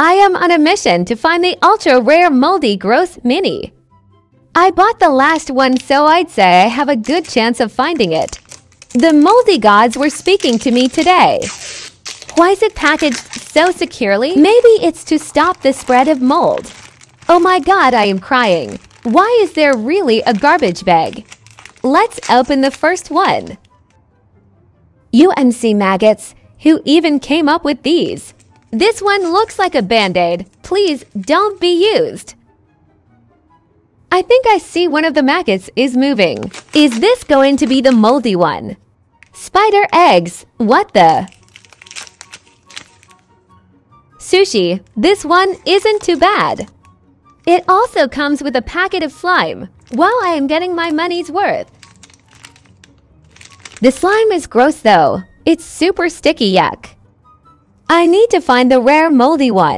I am on a mission to find the ultra rare moldy gross mini. I bought the last one so I'd say I have a good chance of finding it. The moldy gods were speaking to me today. Why is it packaged so securely? Maybe it's to stop the spread of mold. Oh my god, I am crying. Why is there really a garbage bag? Let's open the first one. UNC maggots, who even came up with these? This one looks like a band-aid. Please don't be used. I think I see one of the maggots is moving. Is this going to be the moldy one? Spider eggs, what the? Sushi, this one isn't too bad. It also comes with a packet of slime. Well, I am getting my money's worth. The slime is gross though. It's super sticky yuck. I need to find the rare moldy one.